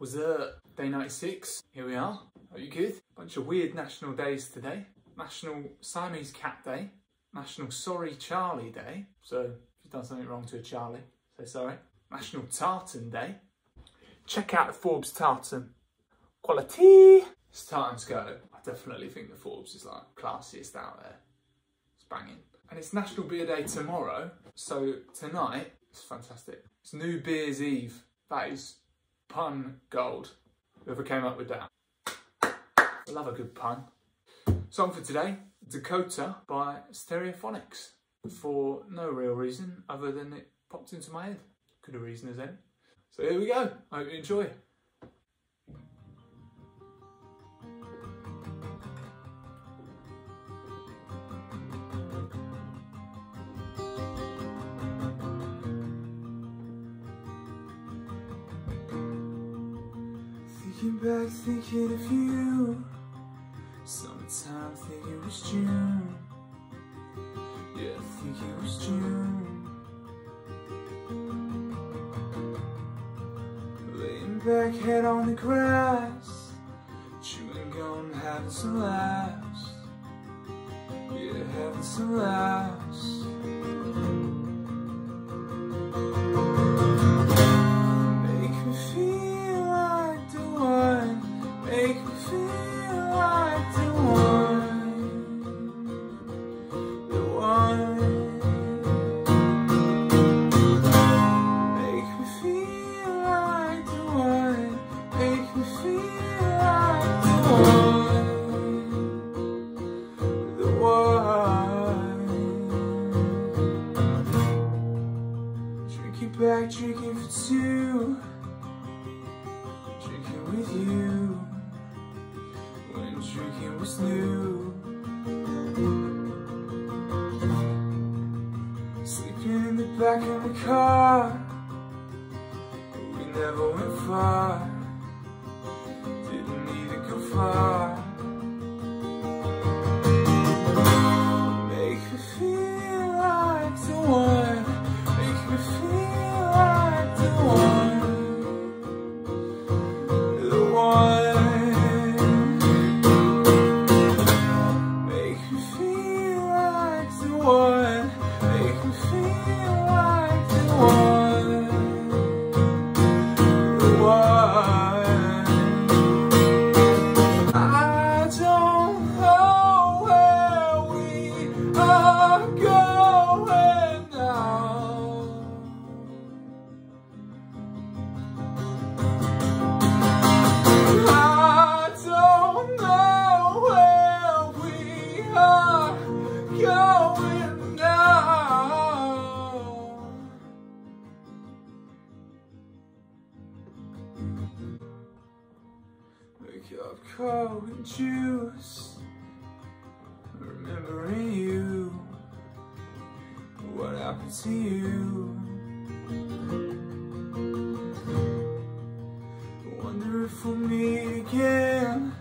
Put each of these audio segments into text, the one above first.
Was it day 96? Here we are. Are you good? Bunch of weird national days today. National Siamese Cat Day. National Sorry Charlie Day. So if you've done something wrong to a Charlie, say sorry. National Tartan Day. Check out the Forbes tartan. Quality! It's tartan go, I definitely think the Forbes is like classiest out there. It's banging. And it's National Beer Day tomorrow. So tonight, it's fantastic. It's New Beer's Eve. That is pun gold. Whoever came up with that. I love a good pun. Song for today, Dakota by Stereophonics. For no real reason other than it popped into my head. Could have reason as any. So here we go. I hope you enjoy. Thinking back, thinking of you. Summertime, think it was June. Yeah, I think it was June. Laying back, head on the grass. Chewing gum, having some laughs. Yeah, having some laughs. Back, drinking for two. Drinking with you when drinking was new. Sleeping in the back of the car, we never went far. Didn't need to go far. Make me feel like the one. Wake up cold and juice, remembering you. What happened to you? Wonder if we'll meet again.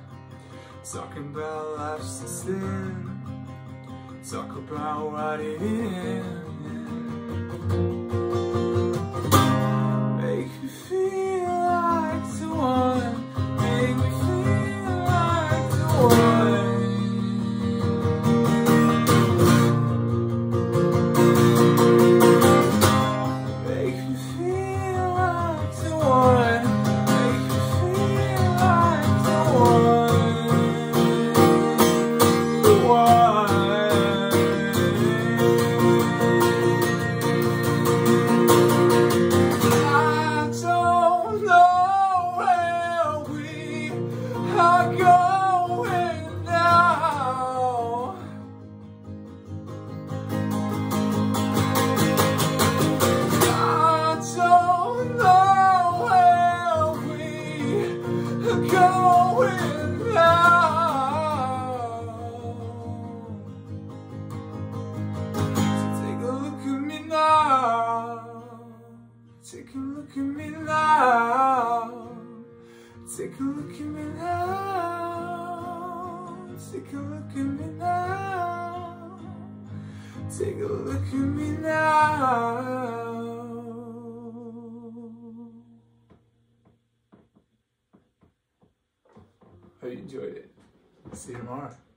Talking about life since then. Talk about what it is. Take a look at me now. Take a look at me now. Take a look at me now. Take a look at me now. Hope you enjoyed it. See you tomorrow.